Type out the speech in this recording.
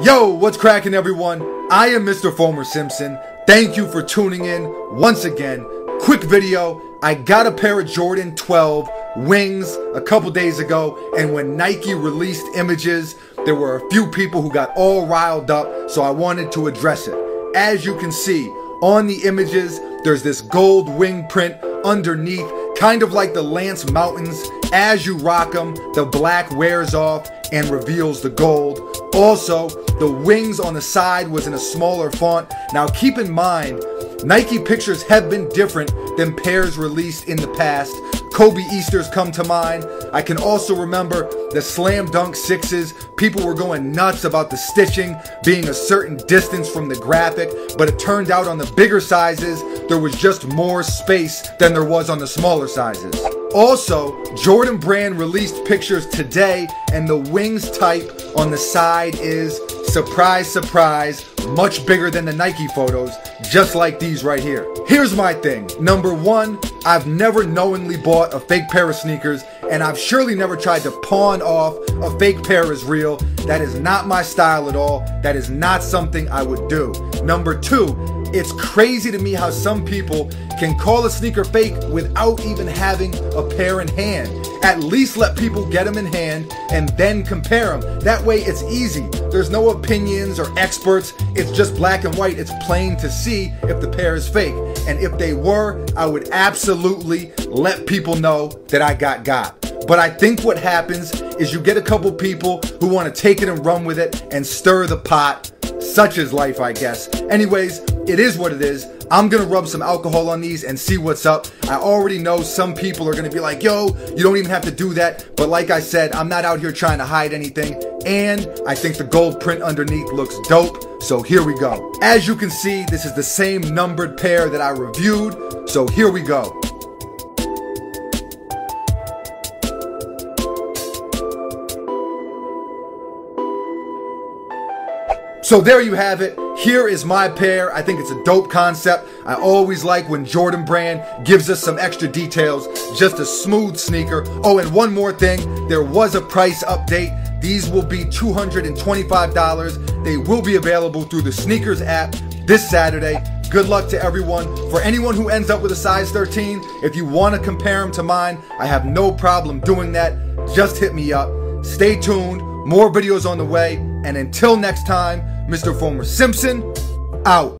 Yo, what's cracking, everyone? I am Mr. Foamer Simpson. Thank you for tuning in once again. Quick video I got a pair of Jordan 12 wings a couple days ago, and when Nike released images, there were a few people who got all riled up, so I wanted to address it. As you can see on the images, there's this gold wing print underneath, kind of like the Lance Mountains. As you rock them, the black wears off and reveals the gold. Also, the wings on the side was in a smaller font. Now keep in mind, Nike pictures have been different than pairs released in the past. Kobe Easters come to mind. I can also remember the Slam Dunk Sixes. People were going nuts about the stitching being a certain distance from the graphic, but it turned out on the bigger sizes, there was just more space than there was on the smaller sizes. Also, Jordan Brand released pictures today, and the wings type on the side is surprise, surprise, much bigger than the Nike photos, just like these right here. Here's my thing. Number one, I've never knowingly bought a fake pair of sneakers, and I've surely never tried to pawn off a fake pair as real. That is not my style at all. That is not something I would do. Number two, it's crazy to me how some people can call a sneaker fake without even having a pair in hand. At least let people get them in hand and then compare them. That way it's easy. There's no opinions or experts. It's just black and white. It's plain to see if the pair is fake. And if they were, I would absolutely let people know that I got got. But I think what happens is you get a couple people who want to take it and run with it and stir the pot. Such is life, I guess. Anyways, it is what it is. I'm gonna rub some alcohol on these and see what's up. I already know some people are gonna be like, yo, you don't even have to do that. But like I said, I'm not out here trying to hide anything. And I think the gold print underneath looks dope. So here we go. As you can see, this is the same numbered pair that I reviewed. So here we go. So there you have it. Here is my pair. I think it's a dope concept. I always like when Jordan Brand gives us some extra details. Just a smooth sneaker. Oh, and one more thing. There was a price update. These will be $225. They will be available through the Sneakers app this Saturday. Good luck to everyone. For anyone who ends up with a size 13, if you want to compare them to mine, I have no problem doing that. Just hit me up. Stay tuned. More videos on the way. And until next time, Mr. Foamer Simpson, out.